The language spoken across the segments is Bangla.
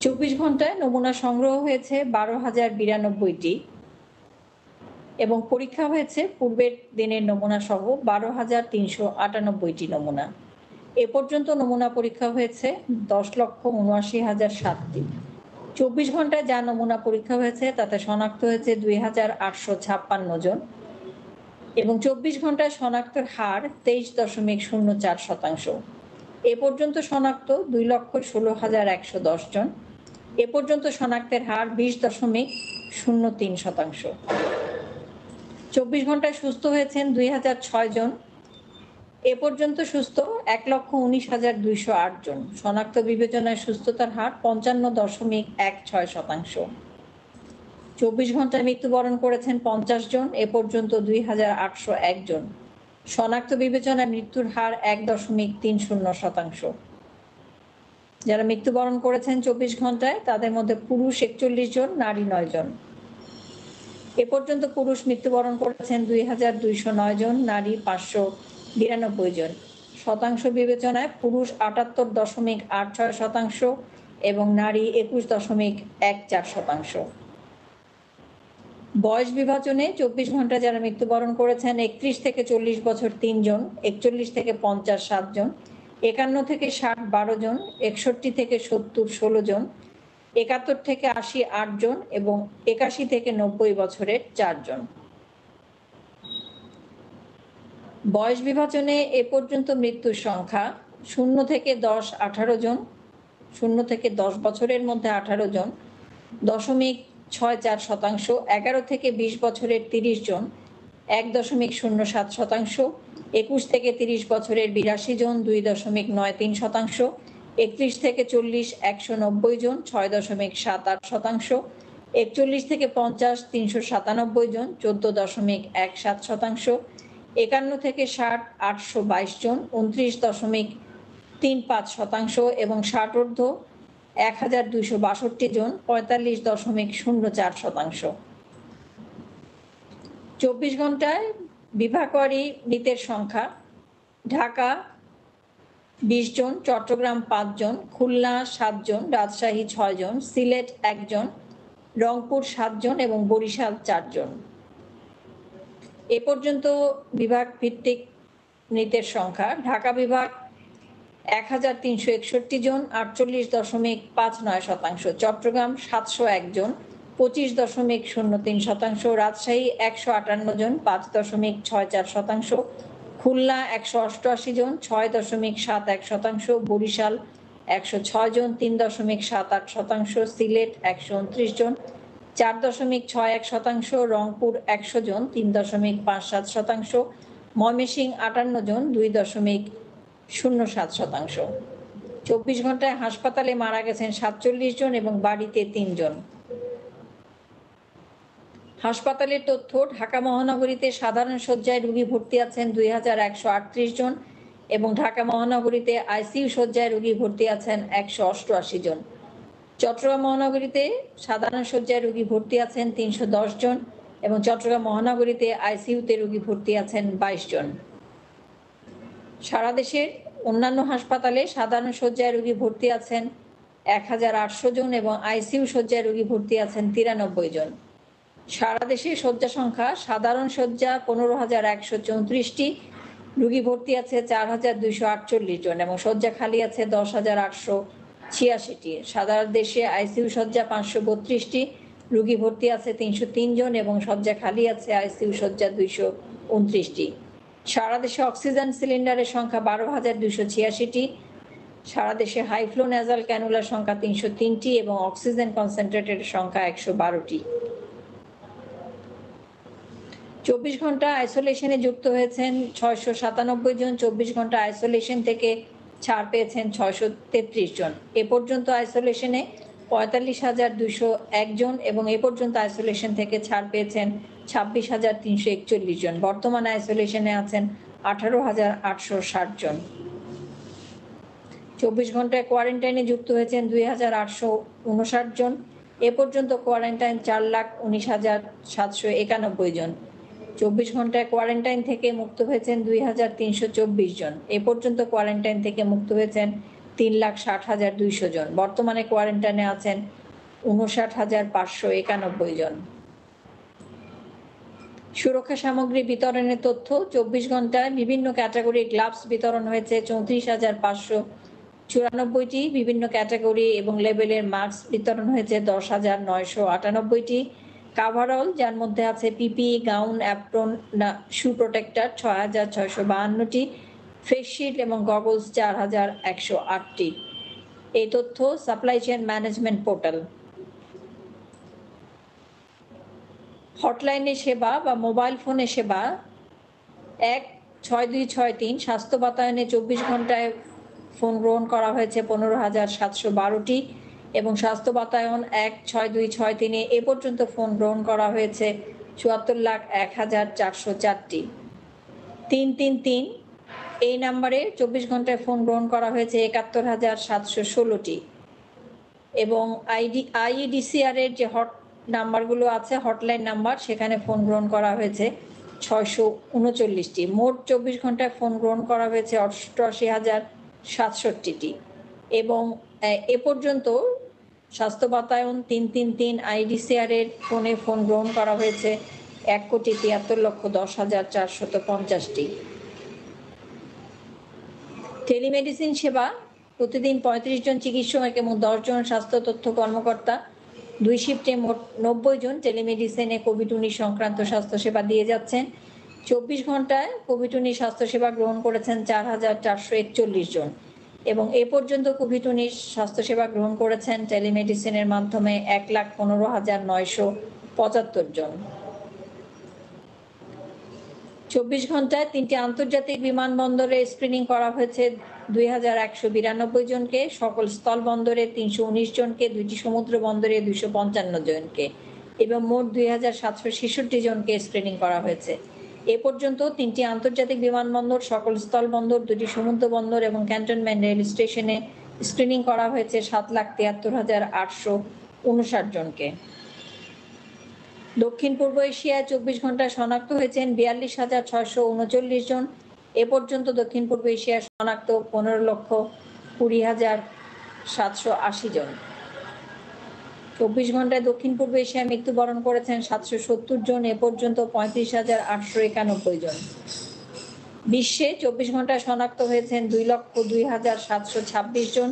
চব্বিশ ঘন্টায় নমুনা সংগ্রহ হয়েছে বারো হাজার বিরানব্বইটি এবং পরীক্ষা হয়েছে পূর্বের দিনের নমুনা সহ বারো হাজার তিনশো আটানব্বইটি নমুনা। এ পর্যন্ত নমুনা পরীক্ষা হয়েছে দশ লক্ষ উনআশি হাজার সাতটি। চব্বিশ ঘন্টায় যা নমুনা পরীক্ষা হয়েছে তাতে শনাক্ত হয়েছে দুই হাজার আটশো ছাপ্পান্ন জন এবং চব্বিশ ঘন্টায় শনাক্তের হার তেইশ দশমিক শূন্য চার শতাংশ। এ পর্যন্ত শনাক্ত দুই লক্ষ ষোলো হাজার একশো দশ জন এ পর্যন্ত শনাক্তের হার বিশ দশমিক শূন্য তিন শতাংশ। চব্বিশ ঘন্টায় সুস্থ হয়েছেন দুই হাজার ছয় জন। এ পর্যন্ত সুস্থ এক লক্ষ উনিশ হাজার দুইশো আট জন। শনাক্ত বিবেচনায় সুস্থতার হার পঞ্চান্ন দশমিক এক ছয় শতাংশ। চব্বিশ ঘন্টায় মৃত্যুবরণ করেছেন পঞ্চাশ জন, এ পর্যন্ত দুই হাজার আটশো একজন শনাক্ত বিবেচনায় মৃত্যুর হার এক দশমিক তিন শূন্য শতাংশ। যারা মৃত্যুবরণ করেছেন চব্বিশ ঘন্টায়, তাদের মধ্যে পুরুষ একচল্লিশ জন, নারী নয় জন। এ পর্যন্ত পুরুষ মৃত্যুবরণ করেছেন দুই হাজার দুইশো নয় জন, নারী পাঁচশো বিরানব্বই জন। শতাংশ বিবেচনায় পুরুষ আটাত্তর দশমিক আট ছয় শতাংশ এবং নারী একুশ দশমিক এক চার শতাংশ। বয়স বিভাজনে চব্বিশ ঘণ্টা যারা মৃত্যুবরণ করেছেন, একত্রিশ থেকে চল্লিশ বছর তিনজন একচল্লিশ থেকে পঞ্চাশ সাতজন একান্ন থেকে ষাট বারো জন, একষট্টি থেকে সত্তর ষোলো জন, একাত্তর থেকে আশি আট জন এবং একাশি থেকে নব্বই বছরের চারজন বয়স বিভাজনে এ পর্যন্ত মৃত্যুর সংখ্যা শূন্য থেকে দশ আঠারো জন, শূন্য থেকে দশ বছরের মধ্যে আঠারো জন, দশমিক ছয় চার শতাংশ, এগারো থেকে বিশ বছরের তিরিশ জন এক দশমিক শূন্য সাত শতাংশ, একুশ থেকে তিরিশ বছরের বিরাশি জন, দুই দশমিক নয় তিন শতাংশ, একত্রিশ থেকে চল্লিশ একশো নব্বই জন, ছয় দশমিক সাত আট শতাংশ, একচল্লিশ থেকে পঞ্চাশ তিনশো সাতানব্বই জন, চোদ্দ দশমিক এক সাত শতাংশ, একান্ন থেকে ষাট আটশো বাইশ জন, উনত্রিশ দশমিক তিন পাঁচ শতাংশ এবং ষাট ঊর্ধ্ব এক হাজার দুইশো বাষট্টি জন, পঁয়তাল্লিশ দশমিক শূন্য চার শতাংশ। চব্বিশ ঘন্টায় বিভাগওয়ারি মৃতের সংখ্যা, ঢাকা বিশ জন, চট্টগ্রাম পাঁচজন খুলনা সাতজন রাজশাহী ছয়জন সিলেট একজন রংপুর সাতজন এবং বরিশাল চারজন এ পর্যন্ত বিভাগ ভিত্তিক মৃতের সংখ্যা, ঢাকা বিভাগ এক হাজার তিনশো একষট্টি জন, আটচল্লিশ দশমিক পাঁচ নয় শতাংশ, চট্টগ্রাম সাতশো একজন পঁচিশ দশমিক শূন্য তিন শতাংশ, রাজশাহী একশো আটান্ন জন, পাঁচ দশমিক ছয় চার শতাংশ, খুলনা একশো অষ্টআশি জন, ছয় দশমিক সাত এক শতাংশ, বরিশাল একশো ছয় জন, তিন দশমিক সাত আট শতাংশ, সিলেট একশো উনত্রিশ জন, চার দশমিক ছয় এক শতাংশ, রংপুর একশো জন, তিন দশমিক পাঁচ সাত শতাংশ ময়মেসিং আটান্ন জন, দুই দশমিক শূন্য সাত শতাংশ। চব্বিশ ঘন্টায় হাসপাতালে মারা গেছেন সাতচল্লিশ জন এবং বাড়িতে তিনজন হাসপাতালের তথ্য, ঢাকা মহানগরীতে সাধারণ শয্যায় রোগী ভর্তি আছেন দুই হাজার একশো আটত্রিশ জন এবং ঢাকা মহানগরীতে আইসিইউ শয্যায় রোগী ভর্তি আছেন একশো অষ্টআশি জন। চট্টগ্রাম মহানগরীতে সাধারণ শয্যায় রোগী ভর্তি আছেন তিনশো দশ জন এবং চট্টগ্রাম মহানগরীতে আইসিইউতে রোগী ভর্তি আছেন বাইশ জন। সারা দেশের অন্যান্য হাসপাতালে সাধারণ শয্যায় রোগী ভর্তি আছেন এক হাজার আটশো জন এবং আইসিইউ শয্যায় রোগী ভর্তি আছেন তিরানব্বই জন। সারা দেশে শয্যা সংখ্যা সাধারণ শয্যা পনেরো হাজার একশো চৌত্রিশটি, রুগী ভর্তি আছে চার হাজার দুইশো আটচল্লিশ জন এবং শয্যা খালি আছে দশ হাজার আটশো ছিয়াশিটি। সাধারণ দেশে আইসিইউ শয্যা পাঁচশো বত্রিশটি, রুগী ভর্তি আছে তিনশো তিন জন এবং শয্যা খালি আছে আইসিইউ শয্যা দুইশো উনত্রিশটি। সারা দেশে অক্সিজেন সিলিন্ডারের সংখ্যা বারো হাজার দুইশো ছিয়াশিটি। সারা দেশে হাইফ্লো ন্যাজাল ক্যানুলার সংখ্যা তিনশো তিনটি এবং অক্সিজেন কনসেন্ট্রেটের সংখ্যা একশো বারোটি। চব্বিশ ঘণ্টা আইসোলেশনে যুক্ত হয়েছেন, ছয়শো সাতানব্বই জন চব্বিশ ঘণ্টা আইসোলেশন থেকে ছাড় পেয়েছেন ছয়শো তেত্রিশ জন। এ পর্যন্ত আইসোলেশনে পঁয়তাল্লিশ হাজার দুশো একজন এবং এ পর্যন্ত আইসোলেশন থেকে ছাড় পেয়েছেন ছাব্বিশ হাজার তিনশো একচল্লিশ জন। বর্তমানে আইসোলেশনে আছেন আঠারো হাজার আটশো ষাট জন। চব্বিশ ঘন্টায় কোয়ারেন্টাইনে যুক্ত হয়েছেন দুই হাজার আটশো উনষাট জন। এ পর্যন্ত কোয়ারেন্টাইন চার লাখ উনিশ হাজার সাতশো একানব্বই জন। চব্বিশ ঘন্টায় কোয়ারেন্টাইন থেকে মুক্ত হয়েছেন দুই হাজার তিনশো চব্বিশ জন। এ পর্যন্ত কোয়ারেন্টাইন থেকে মুক্ত হয়েছেন তিন লাখ ষাট হাজার দুইশো জন। বর্তমানে কোয়ারেন্টাইনে আছেন উনষাট হাজার পাঁচশো একানব্বই জন। সুরক্ষা সামগ্রী বিতরণের তথ্য, চব্বিশ ঘন্টায় বিভিন্ন ক্যাটাগরি গ্লাভস বিতরণ হয়েছে, চৌত্রিশ হাজার পাঁচশো চুরানব্বইটি। বিভিন্ন ক্যাটাগরি এবং লেবেলের মাস্ক বিতরণ হয়েছে, দশ হাজার নয়শো আটানব্বইটি। কাভারঅল যার মধ্যে আছে PP gown apron shoe protector ছয় হাজার ছয়শো বাহান্নটি ফেস শিল্ড এবং গগলস চার হাজার একশো আটটি। এই তথ্য সাপ্লাই চেইন ম্যানেজমেন্ট পোর্টাল হটলাইনে সেবা বা মোবাইল ফোনে সেবা এক, ছয়, দুই, ছয়, তিন, স্বাস্থ্য বাতায়নে চব্বিশ ঘন্টায় ফোন গ্রহণ করা হয়েছে পনেরো হাজার সাতশো বারোটি। এবং স্বাস্থ্য বাতায়ন এক ছয় দুই ছয় তিনে এ পর্যন্ত ফোন গ্রহণ করা হয়েছে চুয়াত্তর লাখ এক হাজার চারশো চারটি। তিন তিন তিন, এই নাম্বারে চব্বিশ ঘন্টায় ফোন গ্রহণ করা হয়েছে একাত্তর হাজার সাতশো ষোলোটি। এবং আইডি, আইইডিসিআর এর যে হট নাম্বারগুলো আছে, হটলাইন নাম্বার, সেখানে ফোন গ্রহণ করা হয়েছে ছয়শো উনচল্লিশটি। মোট চব্বিশ ঘন্টায় ফোন গ্রহণ করা হয়েছে অষ্টআশি হাজার সাতষট্টিটি। এবং, এ পর্যন্ত স্বাস্থ্য বাতায়ন, তিন তিন তিন আইডিসিআর এর ফোনে ফোন গ্রহণ করা হয়েছে এক কোটি তিয়াত্তর লক্ষ দশ হাজার চারশত পঞ্চাশটি। টেলিমেডিসিন সেবা, প্রতিদিন পঁয়ত্রিশ জন চিকিৎসক এবং দশ জন স্বাস্থ্য তথ্য কর্মকর্তা। দুই শিফটে মোট নব্বই জন টেলিমেডিসিনে কোভিড উনিশ সংক্রান্ত স্বাস্থ্যসেবা দিয়ে যাচ্ছেন। চব্বিশ ঘন্টায় কোভিড উনিশ স্বাস্থ্যসেবা গ্রহণ করেছেন চার হাজার চারশো একচল্লিশ জন। এবং এ পর্যন্ত কোভিড উনিশ স্বাস্থ্যসেবা গ্রহণ করেছেন টেলিমেডিসিনের মাধ্যমে এক লাখ পনেরো হাজার নয়শো পঁচাত্তর জন। চব্বিশ ঘন্টায় তিনটি আন্তর্জাতিক বিমানবন্দরে স্ক্রিনিং করা হয়েছে দুই হাজার একশো বিরানব্বই জনকে, সকল স্থল বন্দরে তিনশো উনিশ জনকে, দুইটি সমুদ্র বন্দরে দুইশো পঞ্চান্ন জনকে এবং মোট দুই হাজার সাতশো ছেষট্টি জনকে স্ক্রিনিং করা হয়েছে। এ পর্যন্ত তিনটি আন্তর্জাতিক বিমানবন্দর, সকল স্থল বন্দর দুটি সমুদ্র বন্দর এবং ক্যান্টনমেন্ট রেল স্টেশনে স্ক্রিনিং করা হয়েছে সাত লাখ তিয়াত্তর হাজার আটশো উনষাট জনকে। দক্ষিণ পূর্ব এশিয়ায় চব্বিশ ঘন্টায় শনাক্ত হয়েছেন বিয়াল্লিশ হাজার ছয়শো উনচল্লিশ জন। এ পর্যন্ত দক্ষিণ পূর্ব এশিয়ায় শনাক্ত পনেরো লক্ষ কুড়ি হাজার সাতশো আশি জন। চব্বিশ ঘন্টায় দক্ষিণ পূর্ব এশিয়ায় মৃত্যুবরণ করেছেন সাতশো সত্তর জন, এ পর্যন্ত পঁয়ত্রিশ হাজার আটশো একানব্বই জন। বিশ্বে চব্বিশ ঘন্টায় শনাক্ত হয়েছেন দুই লক্ষ দুই হাজার সাতশো ছাব্বিশ জন।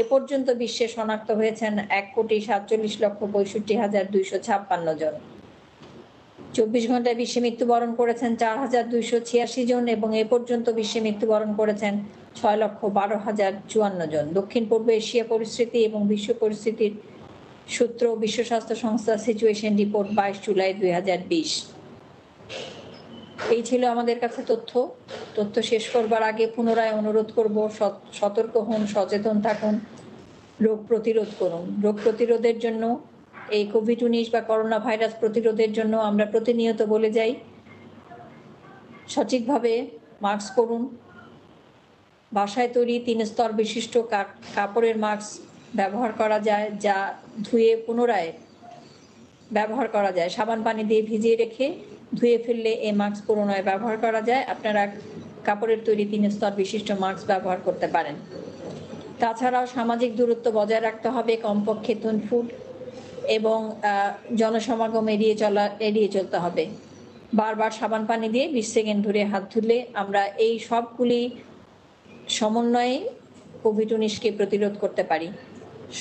এ পর্যন্ত বিশ্বে শনাক্ত হয়েছেন এক কোটি সাতচল্লিশ লক্ষ পঁয়ষট্টি হাজার দুইশো ছাপ্পান্ন জন। চব্বিশ ঘন্টায় বিশ্বে মৃত্যুবরণ করেছেন চার হাজার দুইশো ছিয়াশি জন এবং এ পর্যন্ত বিশ্বে মৃত্যুবরণ করেছেন ছয় লক্ষ বারো হাজার চুয়ান্ন জন। দক্ষিণ পূর্ব এশিয়া পরিস্থিতি এবং বিশ্ব পরিস্থিতির সূত্র বিশ্ব স্বাস্থ্য সংস্থা সিচুয়েশন রিপোর্ট বাইশ জুলাই দুই হাজার বিশ। এই ছিল আমাদের কাছে তথ্য। তথ্য শেষ করবার আগে পুনরায় অনুরোধ করব সতর্ক হন, সচেতন থাকুন, রোগ প্রতিরোধ করুন। রোগ প্রতিরোধের জন্য, এই কোভিড উনিশ বা করোনা ভাইরাস প্রতিরোধের জন্য আমরা প্রতিনিয়ত বলে যাই, সঠিকভাবে মাস্ক করুন বাসায় তৈরি তিন স্তর বিশিষ্ট কাপড়ের মাস্ক ব্যবহার করা যায়, যা ধুয়ে পুনরায় ব্যবহার করা যায়। সাবান পানি দিয়ে ভিজিয়ে রেখে ধুয়ে ফেললে এই মাস্ক পুনরায় ব্যবহার করা যায়। আপনারা কাপড়ের তৈরি তিন স্তর বিশিষ্ট মাস্ক ব্যবহার করতে পারেন। তাছাড়াও সামাজিক দূরত্ব বজায় রাখতে হবে, কমপক্ষে তুন ফুট, এবং জনসমাগম এড়িয়ে চলা, এড়িয়ে চলতে হবে। বারবার সাবান পানি দিয়ে বিশ সেকেন্ড ধরে হাত ধুলে আমরা এই সবগুলি সমন্বয়ে কোভিড উনিশকে প্রতিরোধ করতে পারি।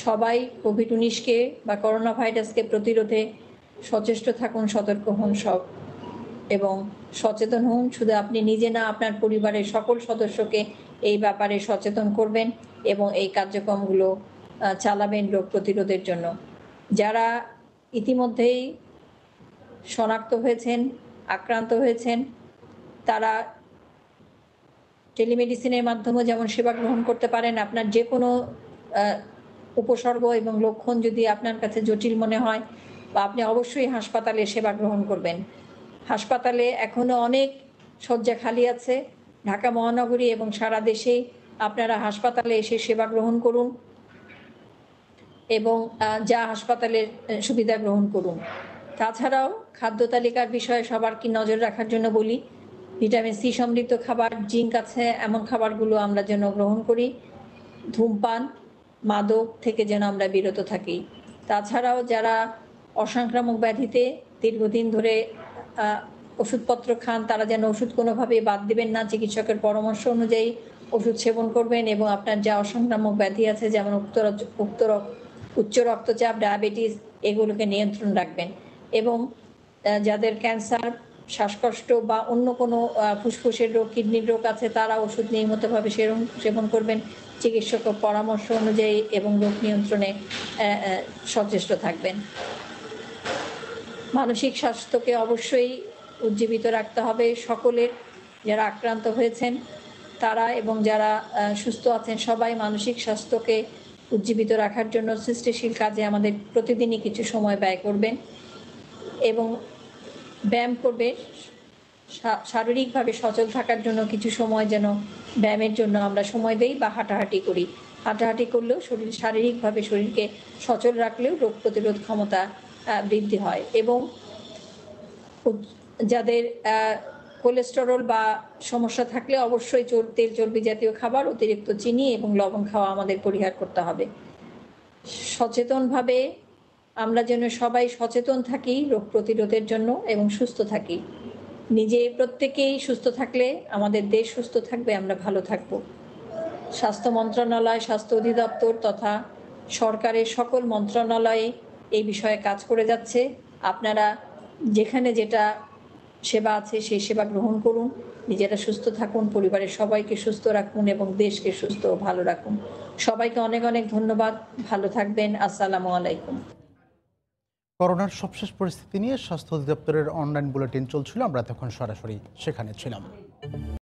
সবাই কোভিড উনিশকে বা করোনা ভাইরাসকে প্রতিরোধে সচেষ্ট থাকুন, সতর্ক হন সব। এবং সচেতন হন, শুধু আপনি নিজে না, আপনার পরিবারের সকল সদস্যকে এই ব্যাপারে সচেতন করবেন এবং এই কার্যক্রমগুলো চালাবেন রোগ প্রতিরোধের জন্য। যারা ইতিমধ্যেই শনাক্ত হয়েছেন, আক্রান্ত হয়েছেন, তারা টেলিমেডিসিনের মাধ্যমে যেমন সেবা গ্রহণ করতে পারেন, আপনার যে কোনো উপসর্গ এবং লক্ষণ যদি আপনার কাছে জটিল মনে হয়, বা আপনি অবশ্যই হাসপাতালে সেবা গ্রহণ করবেন। হাসপাতালে এখনও অনেক শয্যা খালি আছে। ঢাকা মহানগরী এবং সারা দেশেই আপনারা হাসপাতালে এসে সেবা গ্রহণ করুন এবং যা হাসপাতালের সুবিধা গ্রহণ করুন। তাছাড়াও খাদ্য তালিকার বিষয়ে সবার কি নজর রাখার জন্য বলি, ভিটামিন সি সমৃদ্ধ খাবার, জিঙ্ক আছে, এমন খাবারগুলো আমরা যেন গ্রহণ করি। ধূমপান মাদক থেকে যেন আমরা বিরত থাকি। তাছাড়াও যারা অসংক্রামক ব্যাধিতে দীর্ঘদিন ধরে ওষুধপত্র খান, তারা যেন ওষুধ কোনোভাবেই বাদ দিবেন না। চিকিৎসকের পরামর্শ অনুযায়ী ওষুধ সেবন করবেন এবং আপনার যা অসংক্রামক ব্যাধি আছে, যেমন উক্ত উক্ত উচ্চ রক্তচাপ, ডায়াবেটিস, এগুলোকে নিয়ন্ত্রণ রাখবেন। এবং যাদের ক্যান্সার শ্বাসকষ্ট বা অন্য কোনো ফুসফুসের রোগ, কিডনির রোগ আছে, তারা ওষুধ নিয়মিতভাবে সেরম, সেবন করবেন। চিকিৎসকের পরামর্শ অনুযায়ী এবং রোগ নিয়ন্ত্রণে সচেষ্ট থাকবেন। মানসিক স্বাস্থ্যকে অবশ্যই উজ্জীবিত রাখতে হবে। সকলের যারা আক্রান্ত হয়েছেন, তারা এবং যারা সুস্থ আছেন, সবাই মানসিক স্বাস্থ্যকে উজ্জীবিত রাখার জন্য সৃষ্টিশীল কাজে আমাদের প্রতিদিনই কিছু সময় ব্যয় করবেন। এবং ব্যায়াম করবে। শারীরিকভাবে সচল থাকার জন্য কিছু সময় যেন ব্যায়ামের জন্য আমরা সময় দেই বা হাঁটাহাঁটি করি। হাঁটাহাঁটি করলেও শরীর, শারীরিকভাবে শরীরকে সচল রাখলেও রোগ প্রতিরোধ ক্ষমতা বৃদ্ধি হয় এবং যাদের কোলেস্টেরল বা সমস্যা থাকলে অবশ্যই তেল চর্বি জাতীয় খাবার, অতিরিক্ত চিনি এবং লবণ খাওয়া আমাদের পরিহার করতে হবে। সচেতনভাবে আমরা যেন সবাই সচেতন থাকি, রোগ প্রতিরোধের জন্য এবং সুস্থ থাকি। নিজে প্রত্যেকেই সুস্থ থাকলে আমাদের দেশ সুস্থ থাকবে, আমরা ভালো থাকব। স্বাস্থ্য মন্ত্রণালয়, স্বাস্থ্য অধিদপ্তর তথা সরকারের সকল মন্ত্রণালয়ে এই বিষয়ে কাজ করে যাচ্ছে। আপনারা যেখানে যেটা সেবা আছে, সেই সেবা গ্রহণ করুন। নিজেরা সুস্থ থাকুন, পরিবারের সবাইকে সুস্থ রাখুন এবং দেশকে সুস্থ ভালো রাখুন। সবাইকে অনেক অনেক ধন্যবাদ। ভালো থাকবেন। আসসালামু আলাইকুম। করোনার সবশেষ পরিস্থিতি নিয়ে স্বাস্থ্য অধিদপ্তরের অনলাইন বুলেটিন চলছিল আমরা তখন সরাসরি সেখানে ছিলাম।